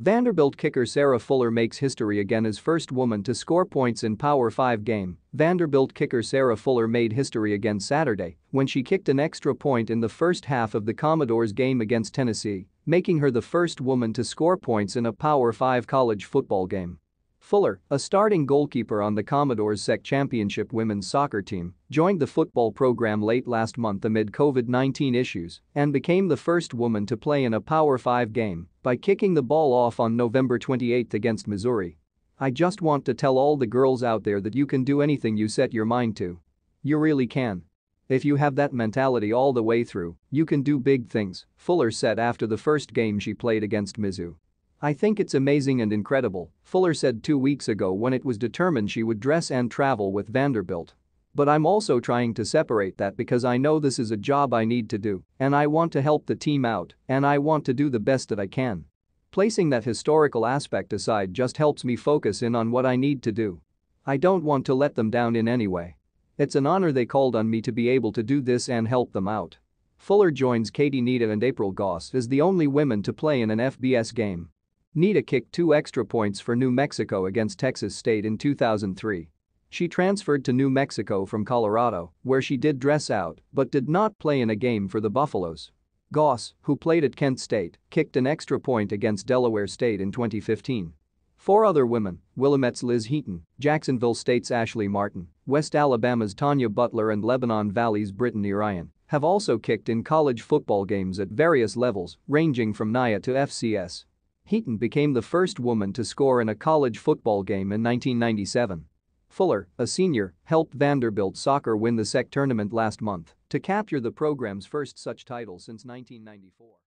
Vanderbilt kicker Sarah Fuller makes history again as first woman to score points in Power 5 game. Vanderbilt kicker Sarah Fuller made history again Saturday when she kicked an extra point in the first half of the Commodores game against Tennessee, making her the first woman to score points in a Power 5 college football game. Fuller, a starting goalkeeper on the Commodores SEC Championship women's soccer team, joined the football program late last month amid COVID-19 issues and became the first woman to play in a Power 5 game by kicking the ball off on November 28 against Missouri. I just want to tell all the girls out there that you can do anything you set your mind to. You really can. If you have that mentality all the way through, you can do big things, Fuller said after the first game she played against Mizzou. I think it's amazing and incredible, Fuller said two weeks ago when it was determined she would dress and travel with Vanderbilt. But I'm also trying to separate that because I know this is a job I need to do, and I want to help the team out, and I want to do the best that I can. Placing that historical aspect aside just helps me focus in on what I need to do. I don't want to let them down in any way. It's an honor they called on me to be able to do this and help them out. Fuller joins Katie Hnida and April Goss as the only women to play in an FBS game. Hnida kicked two extra points for New Mexico against Texas State in 2003. She transferred to New Mexico from Colorado, where she did dress out but did not play in a game for the Buffaloes. Goss, who played at Kent State, kicked an extra point against Delaware State in 2015. Four other women, Willamette's Liz Heaton, Jacksonville State's Ashley Martin, West Alabama's Tanya Butler and Lebanon Valley's Brittany Ryan, have also kicked in college football games at various levels, ranging from NAIA to FCS. Heaton became the first woman to score in a college football game in 1997. Fuller, a senior, helped Vanderbilt soccer win the SEC tournament last month to capture the program's first such title since 1994.